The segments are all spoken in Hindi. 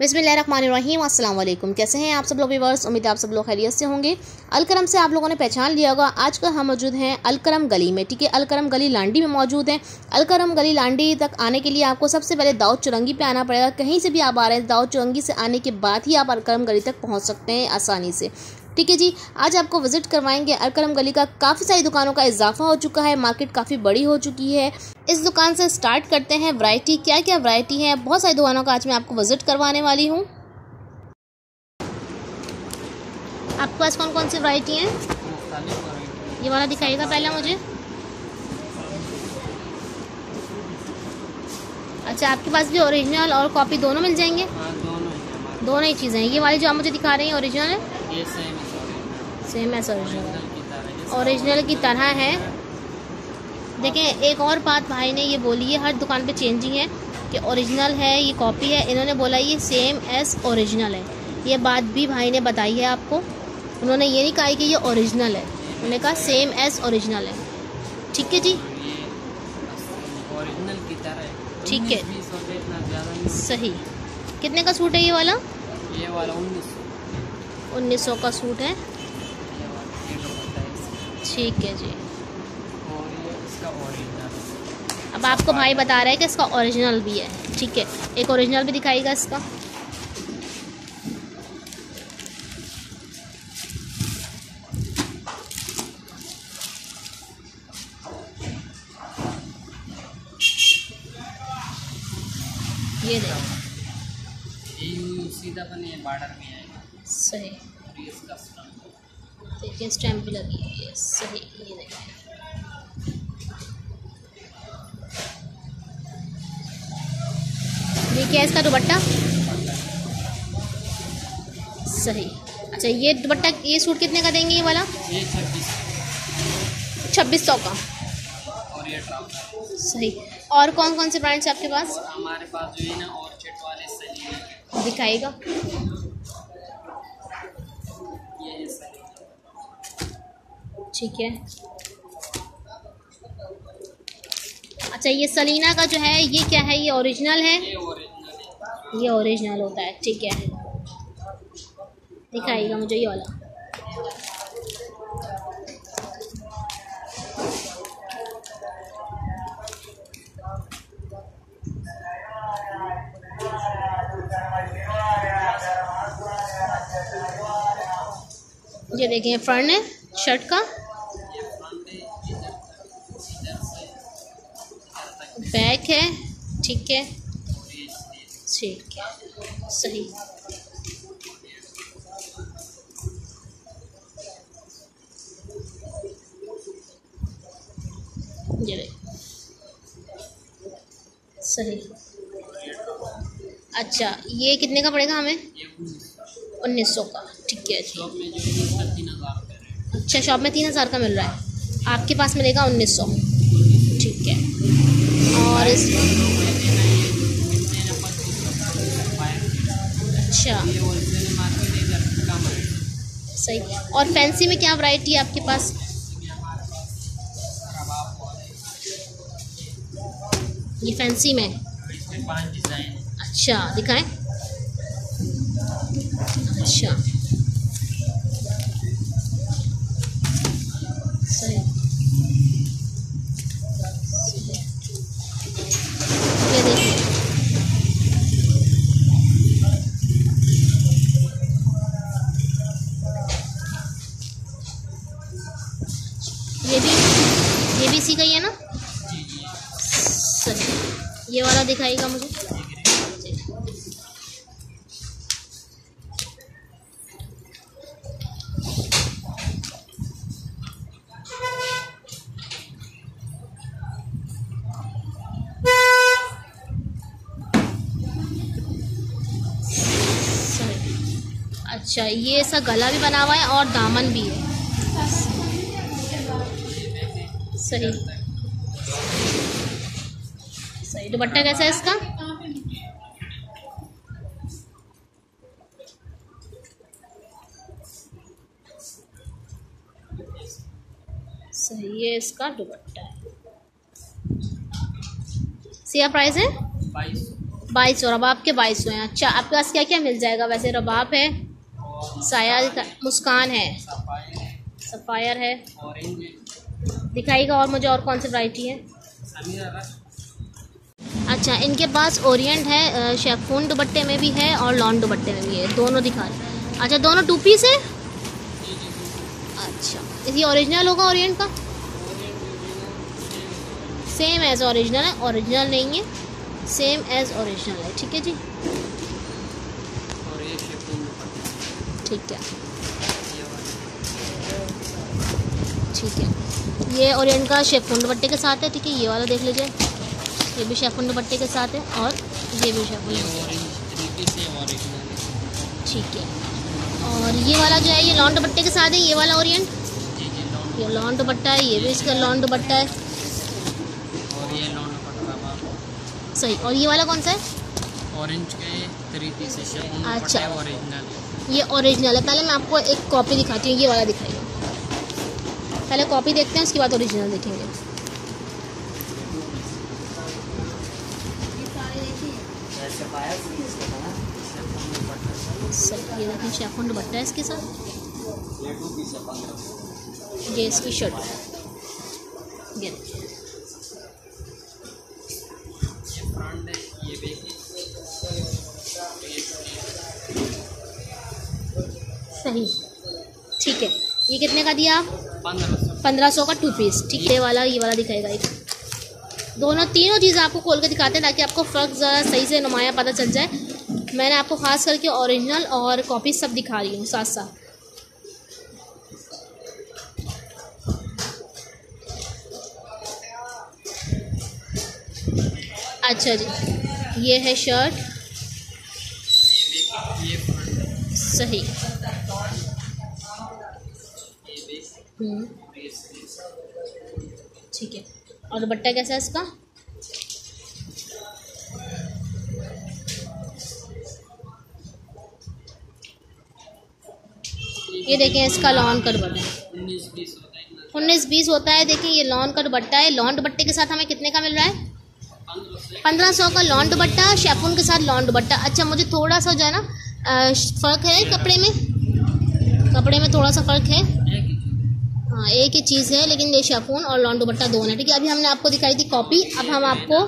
अस्सलाम वालेकुम कैसे हैं आप सब लोग व्यूवर्स उम्मीद आप सब लोग खैरियत से होंगे। अलकरम से आप लोगों ने पहचान लिया होगा, आज आजकल हम मौजूद हैं अलकरम गली में, ठीक है? अलकरम गली लांडी में मौजूद हैं। अलकरम गली लांडी तक आने के लिए आपको सबसे पहले दाऊद चुरंगी पे आना पड़ेगा। कहीं से भी आप आ रहे हैं, दाऊद चुरंगी से आने के बाद ही आप अलकरम गली तक पहुँच सकते हैं आसानी से। ठीक है जी आज आपको विज़िट करवाएँगे अरकरम गली का। काफ़ी सारी दुकानों का इजाफा हो चुका है मार्केट काफ़ी बड़ी हो चुकी है। इस दुकान से स्टार्ट करते हैं वैरायटी क्या क्या वैरायटी है? बहुत सारी दुकानों का आज मैं आपको विज़िट करवाने वाली हूँ। आपके पास कौन कौन सी वैरायटी हैं? ये वाला दिखाइएगा पहले मुझे। अच्छा आपके पास भी ओरिजिनल और कॉपी दोनों मिल जाएँगे? हाँ, दोनों ही चीज़ें हैं। ये वाली जो आप मुझे दिखा रहे हैं ओरिजिनल है? ये सेम है है। ओरिजिनल ओरिजिनल की तरह है। देखें एक और बात भाई ने ये बोली है हर दुकान पे चेंजिंग है कि ओरिजिनल है ये कॉपी है। इन्होंने बोला ये सेम एस ओरिजिनल है। ये बात भी भाई ने बताई है आपको। उन्होंने ये नहीं कहा कि ये ओरिजिनल है। उन्होंने कहा सेम एस ओरिजिनल है। ठीक है जी? ये ओरिजिनल की तरह है। ठीक है। 19 बीस रुपये इतना ज़्यादा नहीं सही। कितने का सूट है ये वाला? ये वाला उन्नीस सौ का सूट है। ठीक है जी। और ये इसका ओरिजिनल अब आपको भाई बता रहा है कि इसका ओरिजिनल भी है। ठीक है एक ओरिजिनल भी दिखाएगा इसका। ये देखो। सीधा बने बॉर्डर में आएगा। सही। देखिए स्टैम्प भी लगी हुई है सही ये देखिए ये क्या है इसका दुपट्टा? सही। अच्छा ये दुपट्टा ये सूट कितने का देंगे ये वाला? छब्बीस सौ का। और ये सही। और कौन कौन से ब्रांड्स है आपके पास? हमारे पास जो है ना ऑर्चिड वाले के दिखाएगा ये है सलीना ठीक है। अच्छा ये सलीना का जो है ये क्या है? ये ओरिजिनल है? ये ओरिजिनल होता है ठीक है। दिखाइएगा मुझे ये वाला। ये देखिए फ्रंट है शर्ट का। बैक है ठीक है? ठीक है सही। ये सही। अच्छा ये कितने का पड़ेगा हमें? उन्नीस सौ का ठीक है जी अच्छा शॉप में तीन हज़ार का मिल रहा है। आपके पास मिलेगा उन्नीस सौ। और इस अच्छा। सही। और फैंसी में क्या वैरायटी है आपके पास? ये फैंसी में? इसमें पाँच डिज़ाइन है अच्छा दिखाएँ। ये भी ये भी इसी का ही है ना? सही ये वाला दिखाएगा मुझे। अच्छा ये ऐसा गला भी बना हुआ है और दामन भी है। सही। सही। दुपट्टा कैसा है इसका? सही ये इसका दुपट्टा। है सिया प्राइस है? बाईस बाईस सौ। रबाब के बाईस सौ हैं। अच्छा आपके पास क्या क्या मिल जाएगा? वैसे रबाब है। साया मुस्कान है। सफ़ायर है। दिखाइएगा और मुझे और कौन सी वैरायटी है? अच्छा इनके पास ओरिएंट है शेफून दुपट्टे में भी है और लॉन दुपट्टे में भी है। दोनों दिखा रहे अच्छा दोनों टू पीस है? अच्छा ये ओरिजिनल होगा ओरिएंट का? सेम एज ओरिजिनल है ओरिजिनल नहीं है। सेम एज ओरिजिनल है ठीक है जी? और ये ठीक है ये वाला ठीक है। ये ओरिएंट का शेफून दुपट्टे के साथ है ठीक है? ये वाला देख लीजिए। ये भी शेफून दुपट्टे के साथ है और ये भी शेफून ठीक है। और ये वाला जो है ये लॉन दुपट्टे के साथ है ये वाला जी ये लॉन दुपट्टा है ये भी इसका लॉन दुपट्टा है। सही। और ये वाला कौन सा है? ऑरेंज के तरीके से अच्छा। ये ओरिजिनल है। पहले मैं आपको एक कॉपी दिखाती हूँ ये वाला दिखाइए। पहले कॉपी देखते हैं, उसके बाद ओरिजिनल देखेंगे। सही ये देखिए, शेफोन दुपट्टा है इसके साथ। ये इसकी शर्ट ये सही। ठीक है। ये कितने का दिया आप? पंद्रह सौ का टू पीस ठीक है? ये वाला ये वाला दिखाएगा एक दोनों, तीनों चीज़ें आपको खोल के दिखाते हैं, ताकि आपको फ़र्क ज़रा सही से नुमाया पता चल जाए। मैंने आपको ख़ास करके ओरिजिनल और कॉपी सब दिखा रही हूँ, साथ साथ। अच्छा जी, ये है शर्ट सही। ठीक है। और दुपट्टा कैसा है इसका? ये देखें, इसका लॉन का दुपट्टा। उन्नीस बीस होता है देखिए ये लॉन का दुपट्टा है। लॉन दुपट्टे के साथ हमें कितने का मिल रहा है? पंद्रह सौ का लॉन दुपट्टा, शेफून के साथ लॉन दुपट्टा। अच्छा मुझे थोड़ा सा जो है ना फ़र्क है कपड़े में? कपड़े में थोड़ा सा फ़र्क है। ही। हाँ एक ही चीज़ है लेकिन ये शेफून और लॉन दुपट्टा दोनों है ठीक है? अभी हमने आपको दिखाई थी कॉपी अब हम आपको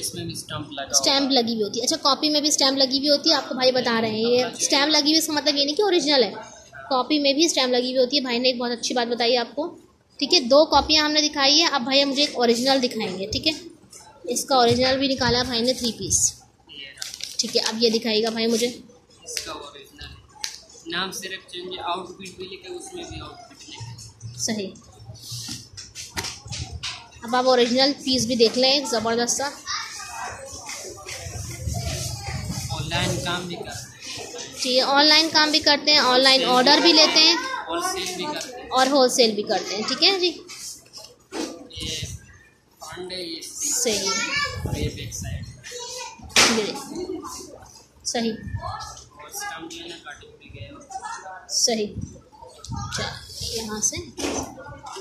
इसमें भी स्टम्प लगा स्टैम्प लगी हुई होती है। अच्छा कॉपी में भी स्टैम्प लगी हुई होती है आपको भाई बता रहे हैं ये स्टैम्प लगी हुई इसका मतलब ये नहीं कि ओरिजिनल है। कॉपी में भी स्टैम्प लगी हुई होती है। भाई ने एक बहुत अच्छी बात बताई आपको ठीक है? दो कॉपियाँ हमने दिखाई है अब भाई मुझे एक ओरिजिनल दिखाएँगे ठीक है? इसका ओरिजिनल भी निकाला भाई ने थ्री पीस ठीक है अब ये दिखाएगा भाई मुझे। इसका ओरिजिनल नाम सिर्फ़ चेंज आउटफिट भी लिखे उसमें भी आउटफिट लिखे। सही। अब आप ओरिजिनल पीस भी देख लें एक ज़बरदस्त सा। ऑनलाइन काम भी करते हैं। ठीक ऑनलाइन काम भी करते हैं ऑनलाइन ऑर्डर भी लेते हैं। और सेल भी करते हैं। होलसेल भी करते हैं ठीक है जी? सही। सही। सही। यहाँ से।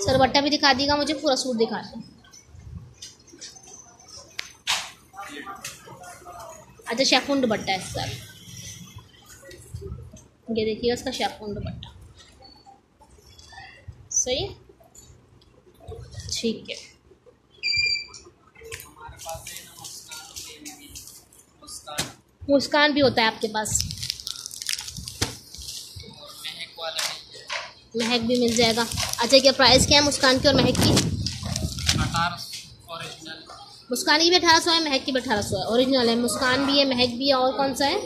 सर बट्टा भी दिखा दीगा मुझे पूरा सूट दिखा दो। अच्छा शेफून दुपट्टा है सर ये देखिए उसका शेफून दुपट्टा। सही? ठीक है। मुस्कान भी होता है आपके पास। महक भी मिल जाएगा। अच्छा क्या प्राइस क्या है? मुस्कान की और महक की? मुस्कान की भी अठारह सौ है महक की भी अठारह सौ है। ओरिजिनल है। मुस्कान भी है महक भी है और कौन सा है?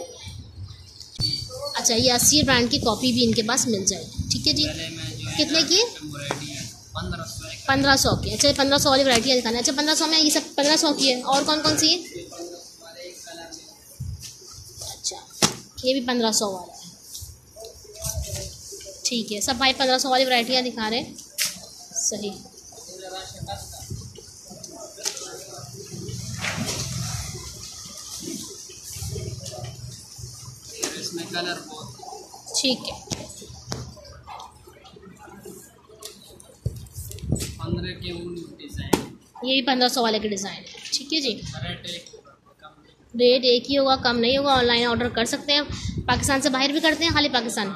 अच्छा ये अस्सी ब्रांड की कॉपी भी इनके पास मिल जाएगी। ठीक है जी? कितने की? है। पंद्रह सौ की। अच्छा पंद्रह सौ वाली वराइटियाँ दिखाना। अच्छा पंद्रह सौ में ये सब पंद्रह सौ की है। और कौन कौन सी है? अच्छा ये भी पंद्रह सौ वाला। ठीक है सब भाई पंद्रह सौ वाली वराइटियाँ दिखा रहे सही। ठीक है। ये भी पंद्रह सौ वाले के डिज़ाइन है। ठीक है जी। रेट एक रेट एक ही होगा कम नहीं होगा ऑनलाइन ऑर्डर कर सकते हैं। पाकिस्तान से बाहर भी करते हैं खाली पाकिस्तान।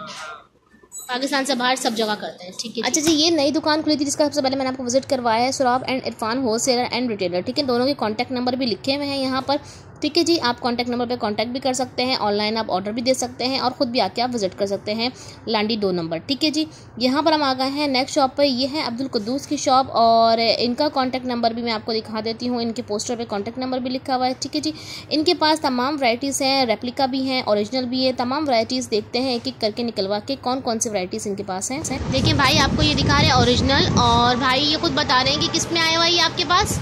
पाकिस्तान से बाहर सब जगह करते हैं। ठीक है अच्छा जी ये नई दुकान खुली थी जिसका सबसे पहले मैंने आपको विज़िट करवाया है Surab and Irfan whole and retailer ठीक है दोनों के कॉन्टैक्ट नंबर भी लिखे हुए हैं यहाँ पर। ठीक है जी, आप कॉन्टैक्ट नंबर पर कॉन्टैक्ट भी कर सकते हैं ऑनलाइन आप ऑर्डर भी दे सकते हैं और ख़ुद भी आके आप विज़िट कर सकते हैं लांडी दो नंबर ठीक है जी? यहाँ पर हम आ गए हैं नेक्स्ट शॉप पर ये है अब्दुल कद्दूस की शॉप और इनका कॉन्टैक्ट नंबर भी मैं आपको दिखा देती हूँ, इनके पोस्टर पर कॉन्टैक्ट नंबर भी लिखा हुआ है, ठीक है जी? इनके पास तमाम वराइटीज़ हैं रेप्लिका भी हैं औरिजिनल भी है, तमाम वराइटीज़ देखते हैं एक एक करके निकलवा के कौन कौन सी वराइटीज़ इनके पास हैं? देखिए भाई, आपको ये दिखा रहे हैं ओरिजिनल और भाई ये खुद बता रहे हैं कि किसमें आया हुआ ये आपके पास?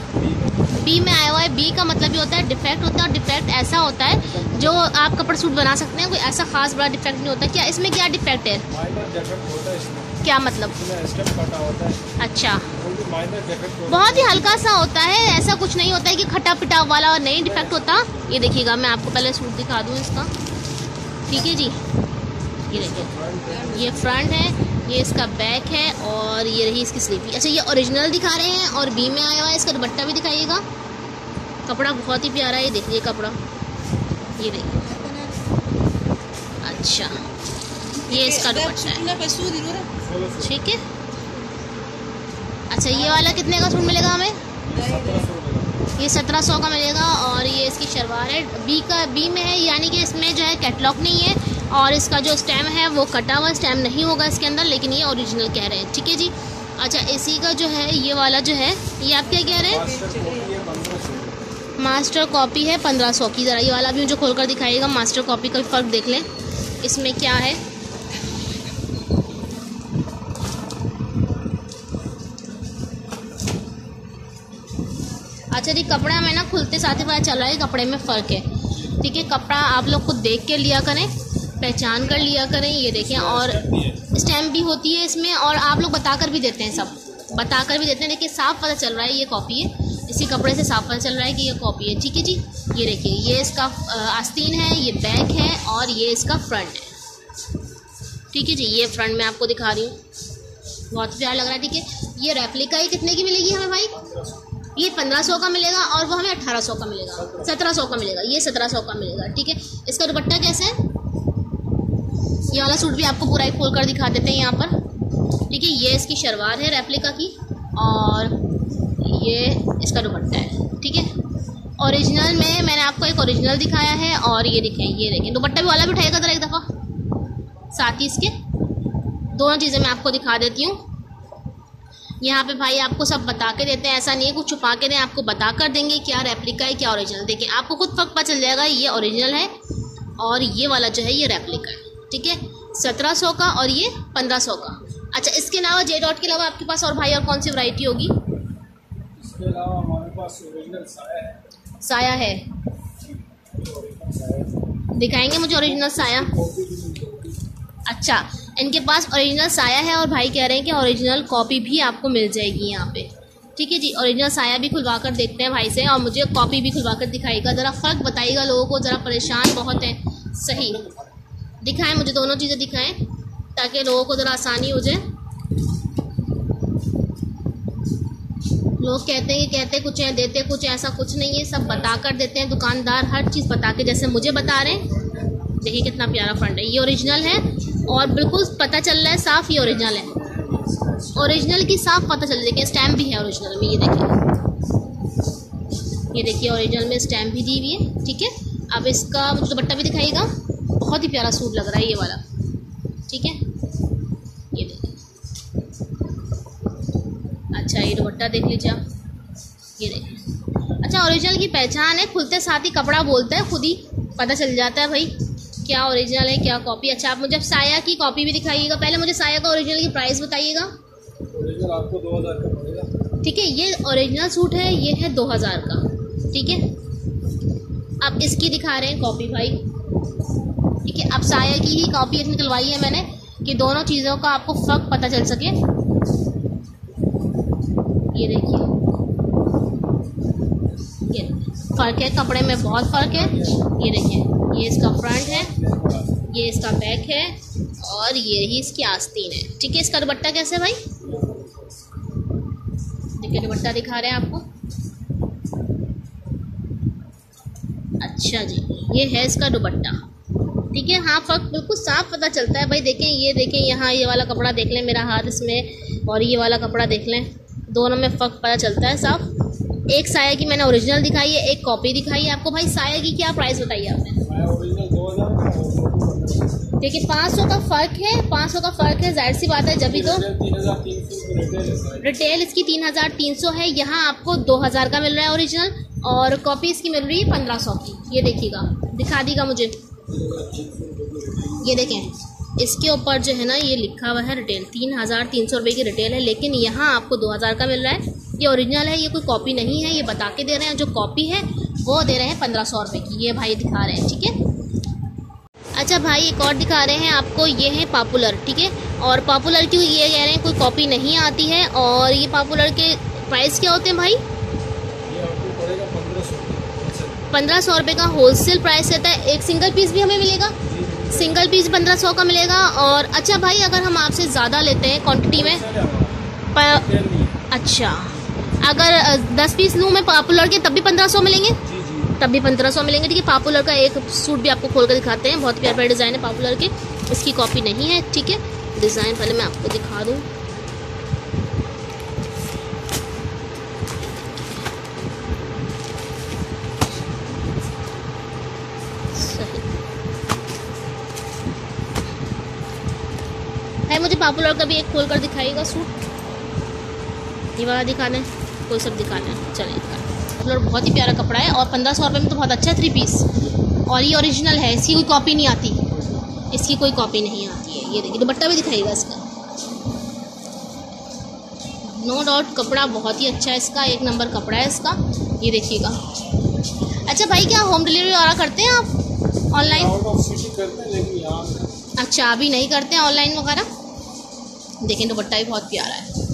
बी में आया हुआ है, बी का मतलब ये होता है डिफेक्ट होता है और डिफेक्ट ऐसा होता है जो आप कपड़ा सूट बना सकते हैं, कोई ऐसा खास बड़ा डिफेक्ट नहीं होता। क्या इसमें क्या डिफेक्ट है? क्या मतलब? अच्छा। बहुत ही हल्का सा होता है, ऐसा कुछ नहीं होता है कि खटा पिटा वाला और नहीं डिफेक्ट होता। ये देखिएगा, मैं आपको पहले सूट दिखा दूँ इसका। ठीक है जी? ये देखिए। ये फ्रंट है ये इसका बैक है और ये रही इसकी स्लीपी अच्छा ये ओरिजिनल दिखा रहे हैं और बी में आया हुआ है इसका दुपट्टा भी दिखाइएगा। कपड़ा बहुत ही प्यारा है ये देखिए कपड़ा। ये देखिए। अच्छा ये इसका दुपट्टा है। ठीक है। अच्छा ये वाला कितने का सूट मिलेगा हमें? ये सत्रह सौ का मिलेगा और ये इसकी शलवार है। बी का बी में है यानी कि इसमें जो है कैटलॉग नहीं है। और इसका जो स्टेम है वो कटा हुआ स्टेम नहीं होगा इसके अंदर लेकिन ये ओरिजिनल कह रहे हैं ठीक है जी? अच्छा इसी का जो है ये वाला जो है ये आप क्या कह रहे हैं? मास्टर कॉपी है पंद्रह सौ। की ज़रा ये वाला भी मुझे खोल कर दिखाइएगा मास्टर कॉपी का फ़र्क देख लें इसमें क्या है? अच्छा जी कपड़ा में ना खुलते साथ ही पता चल रहा है कपड़े में फ़र्क है ठीक है? कपड़ा आप लोग खुद देख के लिया करें पहचान कर लिया करें ये देखें और स्टैम्प भी होती है इसमें और आप लोग बता कर भी देते हैं सब। बता कर भी देते हैं देखिए साफ़ पता चल रहा है ये कॉपी है। इसी कपड़े से साफ़ पता चल रहा है कि ये कॉपी है। ठीक है जी? ये देखिए ये इसका आस्तीन है ये बैक है और ये इसका फ्रंट है। ठीक है जी? ये फ्रंट में आपको दिखा रही हूँ। बहुत प्यार लग रहा है ठीक है ये रेप्लिका ही कितने की मिलेगी हमें भाई? ये पंद्रह सौ का मिलेगा और वो हमें अट्ठारह सौ का मिलेगा। सत्रह सौ का मिलेगा ये सत्रह सौ का मिलेगा। ठीक है? इसका दुपट्टा कैसे है? ये वाला सूट भी आपको पूरा ही खोल कर दिखा देते हैं यहाँ पर। ठीक है ये इसकी शलवार है रेप्लिका की और ये इसका दुपट्टा है, ठीक है? ओरिजिनल में मैंने आपको एक ओरिजिनल दिखाया है और ये देखें ये देखें। दुपट्टा भी वाला भी उठाएगा ज़रा एक दफ़ा। साथ ही इसके दोनों चीज़ें मैं आपको दिखा देती हूँ। यहाँ पे भाई आपको सब बता के देते हैं, ऐसा नहीं है, कुछ छुपा के दें, आपको बता कर देंगे क्या रेप्लिका है, क्या ओरिजिनल देखिए, आपको खुद पता चल जाएगा, ये ओरिजिनल है और ये वाला जो है, ये रेप्लिका है। ठीक है? सत्रह सौ का और ये पंद्रह सौ का। अच्छा इसके अलावा जे डॉट के अलावा आपके पास और भाई और कौन सी वैरायटी होगी? इसके अलावा हमारे पास ओरिजिनल साया है। साया है। दिखाएँगे मुझे ओरिजिनल साया? अच्छा इनके पास ओरिजिनल साया है और भाई कह रहे हैं कि ओरिजिनल कॉपी भी आपको मिल जाएगी यहाँ पे। ठीक है जी ओरिजिनल साया भी खुलवा कर देखते हैं भाई से और मुझे कॉपी भी खुलवा कर दिखाएगा ज़रा फ़र्क बताइएगा लोगों को ज़रा परेशान बहुत है। सही। दिखाएँ, मुझे दोनों चीज़ें दिखाएँ, ताकि लोगों को ज़रा आसानी हो जाए। लोग कहते हैं कि कहते कुछ है, देते कुछ ऐसा कुछ नहीं है, सब बता कर देते हैं। दुकानदार हर चीज़ बता के, जैसे मुझे बता रहे हैं। देखिए कितना प्यारा फंड है। ये ओरिजिनल है और बिल्कुल पता चल रहा है, साफ़ ये ओरिजिनल है। ओरिजिनल की साफ़ पता चल देखिए स्टैम्प भी है ओरिजिनल में, ये देखिए। ये देखिए ओरिजिनल में स्टैम्प भी दी हुई है, ठीक है। अब इसका मुझे दुपट्टा भी दिखाइएगा। बहुत ही प्यारा सूट लग रहा है ये वाला। ठीक है? ये देखिए अच्छा ये दुपट्टा देख लीजिए आप। ये देखिए अच्छा ओरिजिनल की पहचान है खुलते साथ ही कपड़ा बोलता है खुद ही पता चल जाता है भाई क्या ओरिजिनल है क्या कॉपी अच्छा आप मुझे साया की कॉपी भी दिखाइएगा। पहले मुझे साया का ओरिजिनल की प्राइस बताइएगा। ओरिजिनल आपको दो हज़ार का पड़ेगा। ठीक है ये ओरिजिनल सूट है ये है दो हज़ार का। ठीक है? अब इसकी दिखा रहे हैं कॉपी भाई। ठीक है अब साया की ही कॉपी निकलवाई है मैंने कि दोनों चीज़ों का आपको फ़र्क पता चल सके। ये देखिए। ये फ़र्क है, कपड़े में बहुत फ़र्क है। ये देखिए, ये इसका फ्रंट है, ये इसका बैक है और ये ही इसकी आस्तीन है। ठीक है, इसका दुपट्टा कैसे भाई? देखिए, दुपट्टा दिखा रहे हैं आपको। अच्छा जी, ये है इसका दुपट्टा। ठीक है? हाँ फ़र्क बिल्कुल साफ़ पता चलता है। भाई देखें ये देखें यहाँ ये वाला कपड़ा देख लें मेरा हाथ इसमें और ये वाला कपड़ा देख लें। दोनों में फ़र्क पता चलता है साफ़। एक साया की मैंने ओरिजिनल दिखाई है एक कॉपी दिखाई है। आपको भाई साया की क्या प्राइस बताइए आपने? देखिए पाँच सौ का फ़र्क है पाँच सौ का फ़र्क है ज़ाहिर सी बात है जब भी तो रिटेल इसकी तीन हज़ार तीन सौ है यहाँ आपको दो हज़ार का मिल रहा है ओरिजिनल और कॉपी इसकी मिल रही है पंद्रह सौ की। ये देखिएगा दिखा दीगा मुझे। ये देखें, इसके ऊपर जो है ना, ये लिखा हुआ है रिटेल तीन हज़ार तीन सौ रुपये की रिटेल है, लेकिन यहाँ आपको दो हज़ार का मिल रहा है। ये ओरिजिनल है, ये कोई कॉपी नहीं है, ये बता के दे रहे हैं, जो कॉपी है, वो दे रहे हैं पंद्रह सौ रुपये की। ये भाई दिखा रहे हैं, ठीक है? अच्छा भाई, एक और दिखा रहे हैं आपको, ये है पॉपुलर ठीक है? और पॉपुलर की ये कह रहे हैं, कोई कॉपी नहीं आती है, और ये पॉपुलर के प्राइस क्या होते हैं भाई ये आपको पड़ेगा पंद्रह सौ पंद्रह सौ रुपये का होलसेल प्राइस रहता है। एक सिंगल पीस भी हमें मिलेगा। सिंगल पीस पंद्रह सौ का मिलेगा। और अच्छा भाई अगर हम आपसे ज़्यादा लेते हैं क्वांटिटी में प, अच्छा। अगर दस पीस लूँ मैं पॉपुलर के तब भी पंद्रह सौ मिलेंगे? तब भी पंद्रह सौ मिलेंगे। ठीक है पॉपुलर का एक सूट भी आपको खोल कर दिखाते हैं। बहुत प्यार प्यार डिज़ाइन है पॉपुलर के। इसकी कॉपी नहीं है ठीक है? डिज़ाइन पहले मैं आपको दिखा दूँ। पॉपुलर का भी एक खोल कर दिखाइएगा सूट। ये वाला दिखा दें कोई सब दिखा दें चलिए पॉपुलर बहुत ही प्यारा कपड़ा है और पंद्रह सौ रुपये में तो बहुत अच्छा है थ्री पीस और ये ओरिजिनल है इसकी कोई कॉपी नहीं आती। इसकी कोई कॉपी नहीं आती है। ये देखिए दुपट्टा भी दिखाइएगा इसका। नो डाउट कपड़ा बहुत ही अच्छा है इसका एक नंबर कपड़ा है इसका। ये देखिएगा। अच्छा भाई क्या होम डिलीवरी वाला करते हैं आप? ऑनलाइन हैं अच्छा अभी नहीं करते हैं ऑनलाइन वगैरह? देखें, दुपट्टा भी बहुत प्यारा है।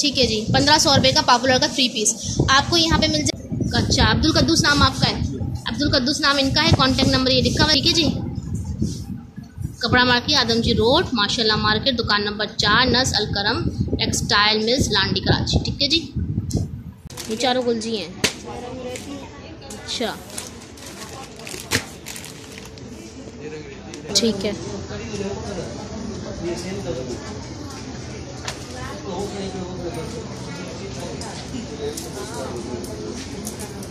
ठीक है जी, पंद्रह सौ रुपये का पॉपुलर का थ्री पीस आपको यहाँ पे मिल जाए अच्छा अब्दुल कद्दूस नाम आपका है। अब्दुल कद्दूस नाम इनका है कॉन्टैक्ट नंबर ये लिखा हुआ ठीक है जी? कपड़ा मार्केट, आदमजी रोड, माशाल्लाह मार्केट, दुकान नंबर चार, नस अलकरम टेक्सटाइल मिल्स, लांडी कराची, ठीक है जी? ये चारों गुलजी हैं। अच्छा। ठीक है।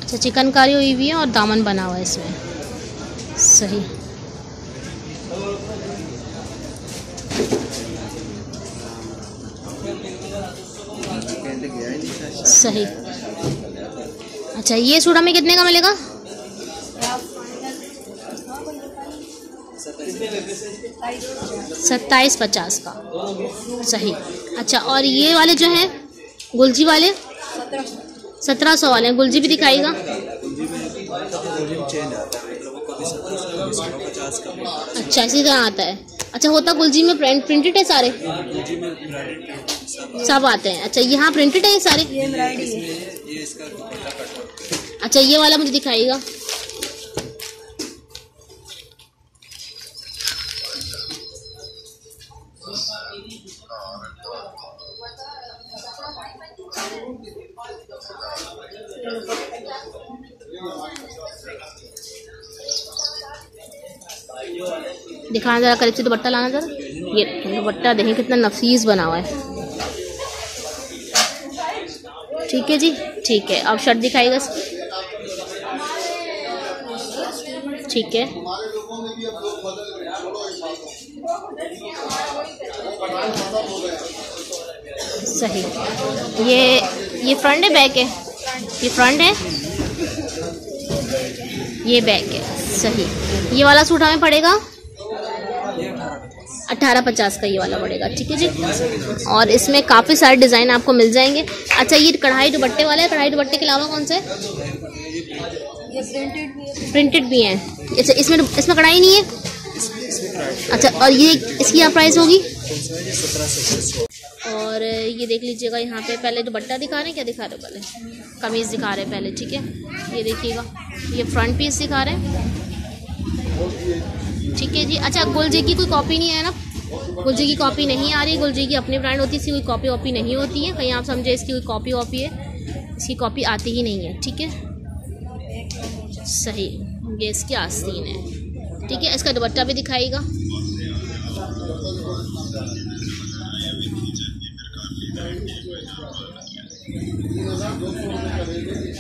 अच्छा चिकनकारी हुई हुई है और दामन बना हुआ है इसमें। सही। सही। अच्छा ये सूट हमें कितने का मिलेगा? सत्ताईस पचास का। सही। अच्छा और ये वाले जो हैं गुलजी वाले? सत्रह सौ वाले गुलजी भी दिखाएगा अच्छा इसी तरह आता है। अच्छा होता गुलजी में प्रिंट प्रिंटेड है सारे? सब आते हैं। अच्छा यहाँ प्रिंटेड है ये सारे? अच्छा ये वाला मुझे दिखाइएगा। दिखाना जरा, करीब से दुपट्टा लाना जरा। ये दुपट्टा देखें कितना नफीस बना हुआ है। ठीक है जी? ठीक है, अब शर्ट दिखाइएगा ठीक है। सही। ये ये फ्रंट है, बैक है? ये फ्रंट है? ये बैक है, सही। ये वाला सूट हमें पड़ेगा? अट्ठारह पचास का ये वाला पड़ेगा, ठीक है जी? और इसमें काफ़ी सारे डिज़ाइन आपको मिल जाएँगे। अच्छा ये कढ़ाई दुपट्टे वाला है? कढ़ाई दुपट्टे के अलावा कौन सा? है प्रिंटेड भी है। अच्छा इसमें इसमें कढ़ाई नहीं है? अच्छा और ये इसकी क्या प्राइस होगी? और ये देख लीजिएगा यहाँ पे, पहले दुपट्टा दिखा रहे हैं, क्या दिखा रहे पहले? कमीज़ दिखा रहे हैं पहले, ठीक है? ये देखिएगा, ये फ्रंट पीस दिखा रहे हैं। ठीक है जी। अच्छा गुलजी की कोई कॉपी नहीं है ना? गुलजी की कॉपी नहीं आ रही, गुलजी की अपनी ब्रांड होती है इसकी कोई कॉपी वॉपी नहीं होती है। कहीं आप समझे इसकी कोई कॉपी वॉपी है? इसकी कॉपी आती ही नहीं है, ठीक है? सही। ये इसकी आस्तीन है। ठीक है, इसका दुपट्टा भी दिखाएगा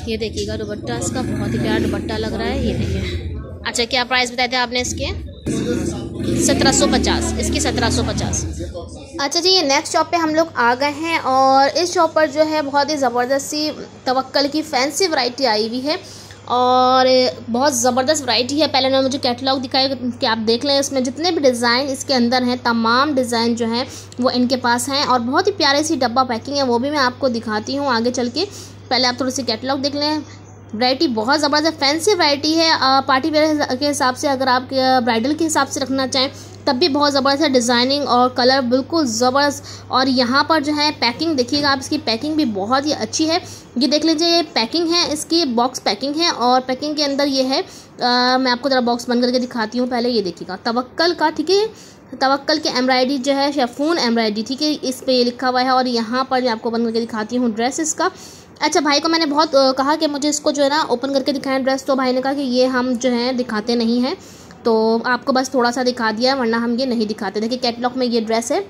ये देखिएगा दुपट्टा, इसका बहुत ही प्यारा दुपट्टा लग रहा है, ये देखिए। अच्छा क्या प्राइस बताए थे आपने इसके? सत्रह सौ पचास, इसकी सत्रह सौ पचास। अच्छा जी, ये नेक्स्ट शॉप पे हम लोग आ गए हैं और इस शॉप पर जो है बहुत ही ज़बरदस्त सी तवक्कल की फैंसी वैरायटी आई हुई है और बहुत ज़बरदस्त वैरायटी है। पहले उन्होंने मुझे कैटलॉग दिखाया कि आप देख लें इसमें जितने भी डिज़ाइन इसके अंदर हैं, तमाम डिज़ाइन जो हैं वो इनके पास हैं और बहुत ही प्यारे सी डब्बा पैकिंग है, वो भी मैं आपको दिखाती हूँ आगे चल के। पहले आप थोड़ी सी कैटलॉग देख लें वैरायटी बहुत ज़बरदस्त फैंसी वैरायटी है। पार्टी वेयर के हिसाब से अगर आप ब्राइडल के हिसाब से रखना चाहें तब भी बहुत ज़बरदस्त है डिज़ाइनिंग और कलर बिल्कुल ज़बरदस्त। और यहाँ पर जो है पैकिंग देखिएगा आप इसकी पैकिंग भी बहुत ही अच्छी है। ये देख लीजिए ये पैकिंग है इसकी बॉक्स पैकिंग है और पैकिंग के अंदर ये है आ, मैं आपको ज़रा बॉक्स बंद करके दिखाती हूँ पहले ये देखिएगा। तवक्ल का ठीक है? तवक्ल के एम्ब्रॉयडरी जो है शेफून एम्ब्रॉयडरी ठीक है? इस पर ये लिखा हुआ है और यहाँ पर मैं आपको बंद करके दिखाती हूँ ड्रेस इसका अच्छा भाई को मैंने बहुत कहा कि मुझे इसको जो है ना ओपन करके दिखाएँ ड्रेस तो भाई ने कहा कि ये हम जो है दिखाते नहीं हैं। तो आपको बस थोड़ा सा दिखा दिया, वरना हम ये नहीं दिखाते। देखिए कैटलॉग में ये ड्रेस है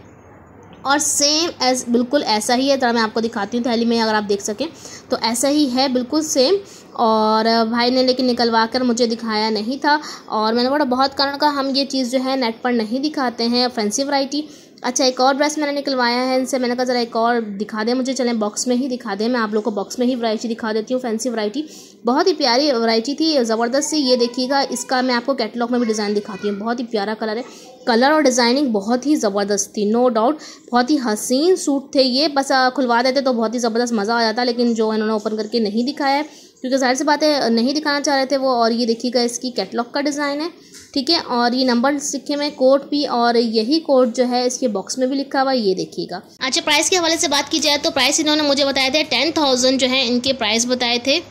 और सेम एज बिल्कुल ऐसा ही है तरह मैं आपको दिखाती हूँ, थैली में अगर आप देख सकें तो ऐसा ही है, बिल्कुल सेम और भाई ने लेकिन निकलवा कर मुझे दिखाया नहीं था, और मैंने बोला, बहुत कारण का हम ये चीज़ जो है नेट पर नहीं दिखाते हैं फैंसी वैरायटी अच्छा एक और ड्रेस मैंने निकलवाया है, इनसे मैंने कहा, ज़रा एक और दिखा दें मुझे, चलें बॉक्स में ही दिखा दें, मैं आप लोग को बॉक्स में ही वैरायटी दिखा देती हूँ फैंसी वैरायटी बहुत ही प्यारी वैरायटी थी, ज़बरदस्त सी, ये देखिएगा, इसका मैं आपको कैटलॉग में भी डिज़ाइन दिखाती हूँ, बहुत ही प्यारा कलर है। कलर और डिज़ाइनिंग बहुत ही ज़बरदस्त थी नो डाउट बहुत ही हसीन सूट थे ये, बस खुलवा देते तो बहुत ही ज़बरदस्त मज़ा आ जाता, लेकिन जो इन्होंने ओपन करके नहीं दिखाया है क्योंकि ज़ाहिर सी बात है, नहीं दिखाना चाह रहे थे वो, और ये देखिएगा, इसकी कैटलॉग का डिज़ाइन है, ठीक है? और ये नंबर लिखे में कोड भी, और यही कोड जो है, इसके बॉक्स में भी लिखा हुआ है, ये देखिएगा। अच्छा प्राइस के हवाले से बात की जाए तो प्राइस इन्होंने मुझे बताए थे टेन थाउज़ेंड जो है, इनके प्राइस बताए थे।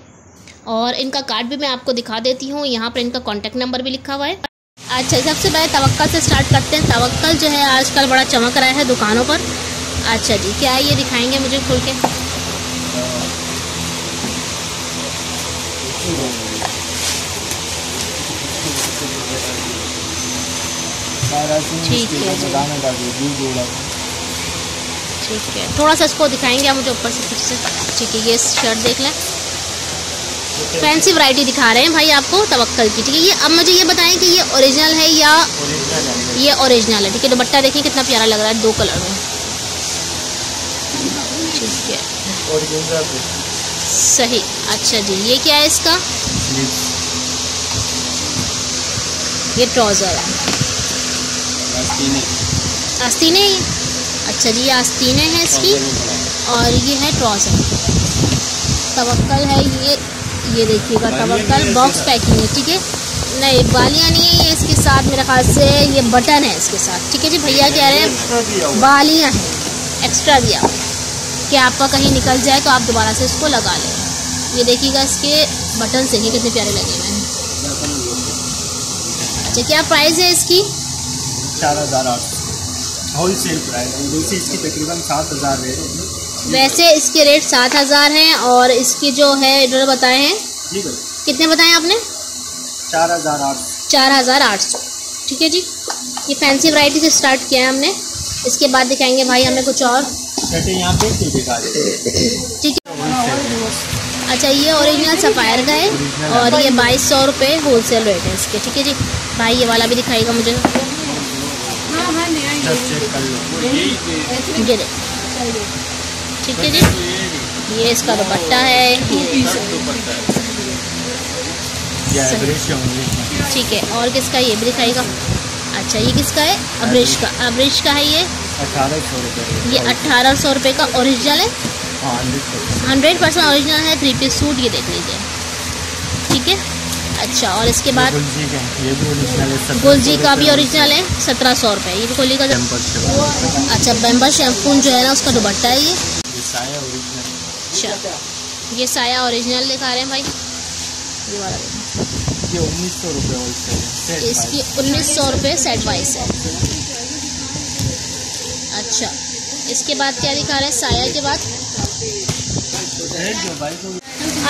और इनका कार्ड भी मैं आपको दिखा देती हूँ, यहाँ पर इनका कॉन्टैक्ट नंबर भी लिखा हुआ है। अच्छा सबसे पहले तवक्ल से स्टार्ट करते हैं। तवक्ल जो है, आजकल बड़ा चमक रहा है दुकानों पर। अच्छा जी, क्या ये दिखाएँगे मुझे खुल के? ठीक है ठीक है। थोड़ा सा इसको दिखाएँगे आप मुझे ऊपर से फिर से। ठीक है, ये शर्ट देख लें। फैंसी वैरायटी दिखा रहे हैं भाई आपको तवक्कल की। ठीक है, ये अब मुझे ये बताएँ कि ये ओरिजिनल है या ये ओरिजिनल है? ठीक है, दुपट्टा देखिए कितना प्यारा लग रहा है दो कलर में। ठीक है। सही। अच्छा जी ये क्या है इसका? ये ट्राउज़र है। आस्तीने। अच्छा जी ये आस्तीने हैं इसकी। और ये है ट्राउज़र। तवक्कल है ये। ये देखिएगा तवक्कल बॉक्स पैकिंग है ठीक है? नहीं बालियाँ नहीं है ये इसके साथ मेरे ख्याल से ये बटन है इसके साथ। ठीक है जी भैया कह रहे हैं बालियाँ हैं एक्स्ट्रा दिया कि आपका कहीं निकल जाए तो आप दोबारा से इसको लगा लें। ये देखिएगा इसके बटन से ही कितने प्यारे लगे हुए हैं। अच्छा क्या प्राइस है इसकी? चार हज़ार आठ होल सेल प्राइस वैसे इसकी तकरीबन सात हज़ार रेट वैसे इसके रेट सात हज़ार हैं और इसकी जो है इन्होंने बताए हैं? कितने बताए आपने? चार हज़ार आठ चार हज़ार आठ सौ। ठीक है जी। ये फैंसी वैरायटी से स्टार्ट किया है हमने। इसके बाद दिखाएँगे भाई हमें कुछ और। कहते यहाँ पे फिर दिखा ठीक है अच्छा ये ओरिजिनल सफ़ायर का है और ये बाईस सौ रुपये होल सेल रेट है इसके ठीक है जी? भाई ये वाला भी दिखाएगा मुझे। ये ठीक है जी? ये इसका दुपट्टा है ठीक है और किसका ये भी दिखाएगा? अच्छा ये किसका है? अब्रिश का। अब्रिश का है ये? अठारह सौ रुपये ये अठारह सौ रुपये का ओरिजिनल है? हंड्रेड परसेंट ओरिजिनल है थ्री पीस सूट ये देख लीजिए। ठीक है? अच्छा और इसके बाद? गुलजी का भी ओरिजिनल है है सत्रह सौ रुपये ये भी खोली का अच्छा बेम्बर शैम्पून जो है ना उसका दुपट्टा है ये। ये साया ओरिजिनल अच्छा ये साया ओरिजिनल दिखा रहे हैं भाई। ये वाला ये उन्नीस सौ रुपये इसकी उन्नीस सौ रुपये सेट वाइस है। अच्छा। इसके बाद क्या दिखा रहे हैं? साया के बाद?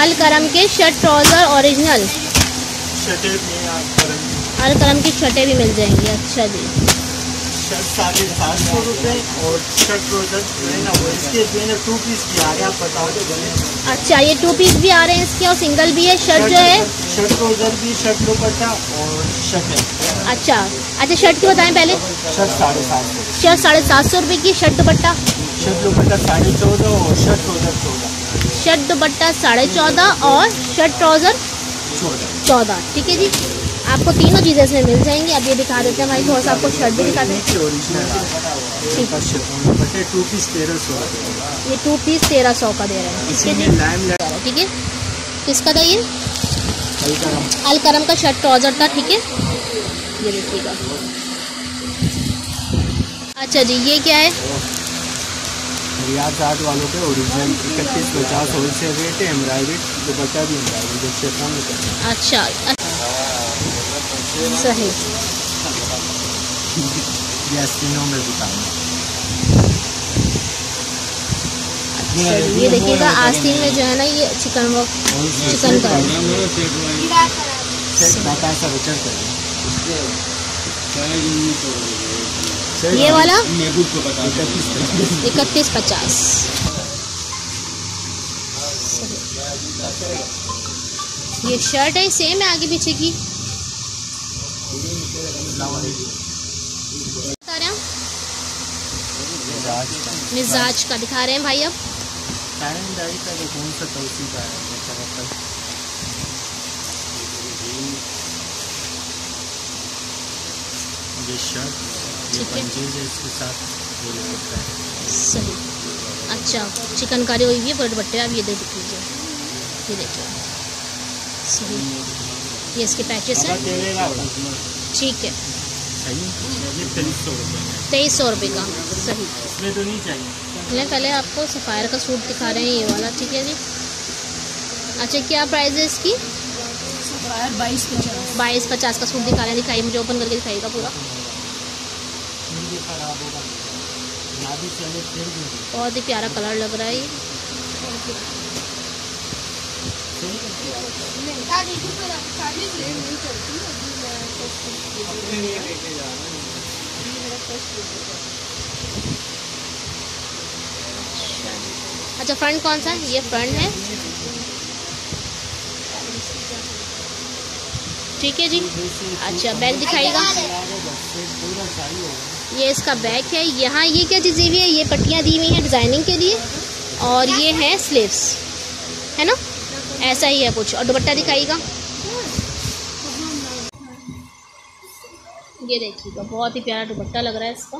अल करम के शर्ट ट्राउज़र ओरिजिनल शर्टें में आप अलकरम की छटें भी मिल जाएँगी। अच्छा जी। शर्ट साढ़े सात सौ रुपये और शर्ट ट्रोजर जो है ना वो इसके जो है ना टू पीस भी आ रहे हैं आप बताओ तो अच्छा ये टू पीस भी आ रहे हैं इसके और सिंगल भी है। शर्ट जो है। शर्ट ट्रोजर भी शर्ट दुपट्टा और शर्ट अच्छा। अच्छा शर्ट की बताएँ पहले। शर्ट साढ़े सात सौ। शर्ट साढ़े सात सौ रुपये की शर्ट दुपट्टा? शर्ट दुपट्टा साढ़े चौदह और शर्ट ट्रोजर चौदह। शर्ट दुपट्टा साढ़े चौदह और शर्ट ट्राउज़र चौदह। चौदह ठीक है जी? आपको तीनों चीज़ें इसमें मिल जाएँगी। अब ये दिखा देते हैं भाई थोड़ा सा आपको शर्ट भी दिखा दें। नीचे ओरिजिनल ठीक। दुपट्टे टू पीस तेरह सौ ये टू पीस तेरह सौ का दे रहे हैं ठीक है है। किसका था ये? अलकरम। का शर्ट ट्राउज़र था ठीक है? ये देखिएगा। अच्छा जी ये क्या है? रियाज आर्ट वालों के ओरिजिनल इकतीस पचास होलसेल रेट है एम्ब्रॉयडरी दुपट्टा भी एम्ब्रॉयडरी जो शेफोन में करते हैं। अच्छा सही। ये अस्तीनों में दुकान अच्छा ये देखिएगा आस्तीन में जो है ना ये चिकन वर्क चिकन का। ये वाला? इकतीस पचास। ये शर्ट है सेम है आगे पीछे की। बता रहे हैं। मिजाज का दिखा रहे हैं भाई अब पैरेंट डाई का जो कौन सा तौसी का है वो तरफ़ ये शर्ट ये है। पंजेज है इसके साथ ये दुपट्टा है। सही। अच्छा चिकनकारी हुई हुई है बट्टे अब ये देख लीजिए ये देखिए। सही। ये इसके पैचेस हैं। ठीक है। तेईस सौ रुपये का। तेईस सौ रुपये का। सही। इसमें तो नहीं चाहिए। मैं पहले आपको सफ़ायर का सूट दिखा रहे हैं ये वाला ठीक है जी? अच्छा क्या प्राइस है इसकी? बाईस पचास। बाईस पचास का सूट दिखा रहे हैं दिखाइए मुझे ओपन करके दिखाइएगा पूरा ये खराब होगा ना भी चले फिर भी बहुत ही प्यारा कलर लग रहा है ये। अच्छा फ्रंट कौन सा? है ये फ्रंट है। ठीक है जी। अच्छा चाहिए होगा ये इसका बैक है। यहाँ ये क्या चीज़ें हुई है? ये पट्टियाँ दी हुई हैं डिज़ाइनिंग के लिए और ये है स्लीव्स। है ना? ऐसा ही है कुछ। और दुपट्टा दिखाइएगा। ये देखिएगा बहुत ही प्यारा दुपट्टा लग रहा है इसका।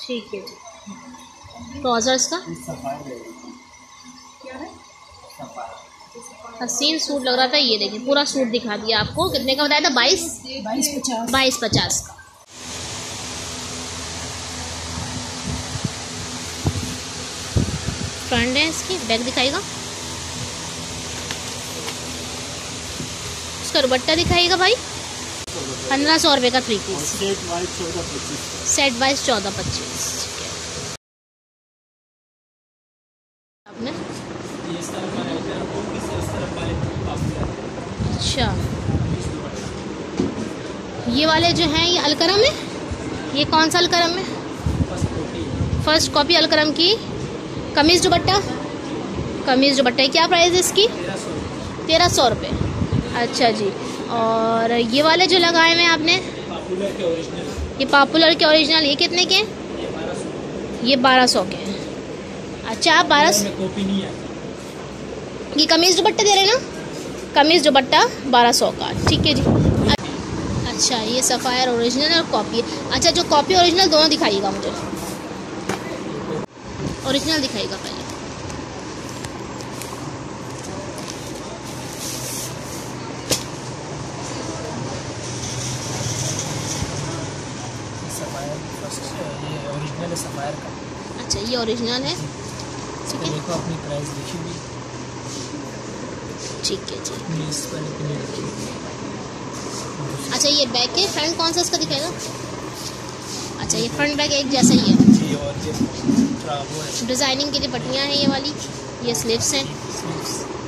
ठीक है जी। ट्राउजर्स का हसीन सूट लग रहा था ये देखिए पूरा सूट दिखा दिया आपको। कितने का बताया था? बाईस? बाईस पचास। बाईस पचास का। फ्रंट है इसकी बैक दिखाएगा इसका दुपट्टा दिखाएगा भाई। पंद्रह सौ रुपये का थ्री पीस सेट वाइज चौदह पच्चीस। आपने? अच्छा। ये वाले जो हैं ये अलकरम है ये कौन सा अलकरम है फ़र्स्ट कॉपी अलकरम की। कमीज़ दुपट्टा? कमीज़ दुपट्टा क्या प्राइस है इसकी? तेरह सौ रुपये अच्छा जी। और ये वाले जो लगाए हुए हैं आपने? ये पॉपुलर के ओरिजिनल ये कितने के? ये बारह सौ सौ के अच्छा आप बारह आती ये कमीज़ दुपट्टा दे रहे ना? कमीज़ दुपट्टा बारह सौ का। ठीक है जी। अच्छा ये सफ़ायर ओरिजिनल और कॉपी अच्छा जो कॉपी ओरिजिनल दोनों दिखाइएगा मुझे। ओरिजिनल दिखाएगा पहले। ये ओरिजिनल है सफ़ायर का। अच्छा ये ओरिजिनल है। ठीक है। देखो अपनी प्राइस लिखी हुई। ठीक है जी। पुलिस वाले पे नहीं लिखी अच्छा ये बैक है फ्रंट कौन सा इसका दिखाएगा अच्छा ये फ्रंट बैक एक जैसा ही है। जी और ये। डिज़ाइनिंग के लिए पट्टियाँ हैं ये वाली, ये स्लीव्स हैं।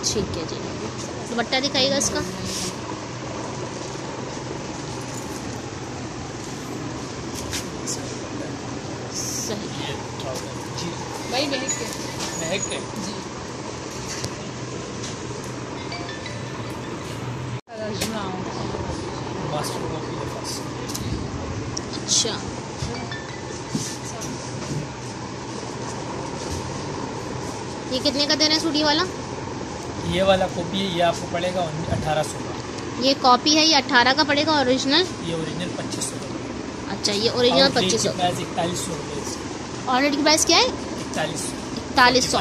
ठीक है जी। दुपट्टा दिखाइएगा इसका थाउज़ेंड जी भाई महक के महक के जी मास्टर कॉपी है फ़र्स्ट अच्छा ये कितने का दे रहे हैं सूट ये वाला ये वाला कॉपी है ये आपको पड़ेगा अठारह सौ का। ये कॉपी है ये अट्ठारह का पड़ेगा ओरिजिनल? ये ओरिजिनल पच्चीस सौ का। अच्छा ये ओरिजिनल पच्चीस सौ। इकतालीस सौ रुपये ऑर्डर की प्राइस क्या है? इकतालीस सौ। इकतालीस सौ।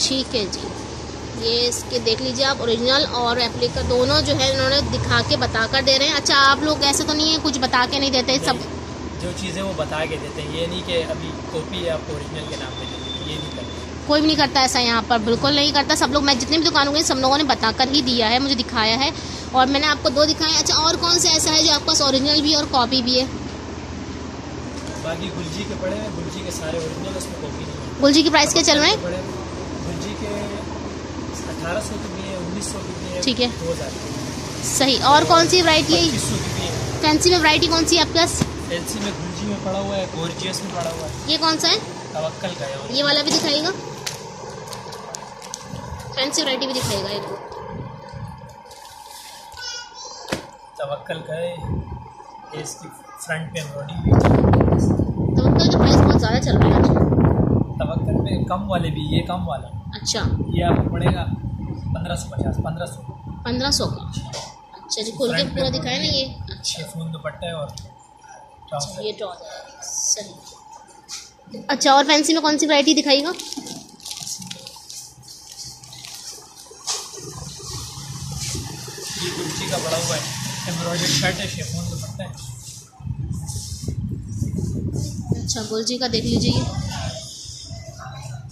ठीक है जी। ये इसके देख लीजिए आप ओरिजिनल और रेप्लिका दोनों जो है इन्होंने दिखा के बता कर दे रहे हैं। अच्छा आप लोग ऐसे तो नहीं है कुछ बता के नहीं देते सब? जो चीज़ें वो बता के देते हैं। ये नहीं कि अभी कॉपी है आपको ओरिजिनल के नाम पे ये नहीं कोई भी नहीं करता ऐसा यहाँ पर बिल्कुल नहीं करता। सब लोग मैं जितनी भी दुकानों गई सब लोगों ने बता कर ही दिया है मुझे दिखाया है। और मैंने आपको दो दिखाए। हैं। अच्छा और कौन सा ऐसा है जो आपके पास ओरिजिनल भी है और कॉपी भी है? बाकी गुलजी के पड़े हैं। गुलजी के सारे ओरिजिनल उसमें कॉपी नहीं गुलजी की प्राइस क्या चल रहे हैं? गुलजी के अठारह सौ की भी है उन्नीस सौ की भी है ठीक है। सही। और कौन सी वरायटी है? फैंसी में वरायटी कौन सी है आपके पास? एलसी में गुलजी में पड़ा हुआ है गोरजियस में पड़ा हुआ है। ये कौन सा है? तवक्कल का है। ये वाला भी दिखाएगा फैंसी वैरायटी भी दिखाएगा एक दो तवक्कल का है ये इसकी फ्रंट पे एम्ब्रॉयडरी तो उनका जो प्राइस बहुत ज़्यादा चल रहा है तवक्कल पे कम वाले भी ये कम वाला। अच्छा। ये आपको पड़ेगा पंद्रह सौ पचास पंद्रह सौ। पंद्रह सौ का? अच्छा। जी खोल के पूरा दिखाया ना ये। अच्छा फूल दुपट्टा है और अच्छा ये है। सही। अच्छा और फैंसी में कौन सी वैरायटी दिखाएगा ये गुलजी का बड़ा हुआ है एम्ब्रॉयडरी शर्ट है शेफोन दुपट्टा है। अच्छा गुलजी का देख लीजिए।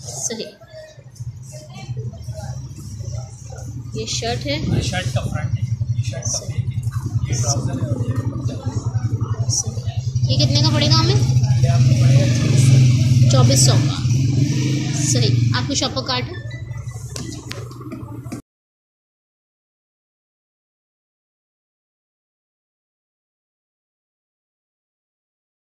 सही। ये शर्ट है। ये शर्ट का फ्रंट है। ये शर्ट का ये ट्राउज़र है और ये ये कितने का पड़ेगा हमें? ये आपको पड़ेगा चौबीस सौ। चौबीस सौ। का सही। आपकी शॉप का कार्ड है?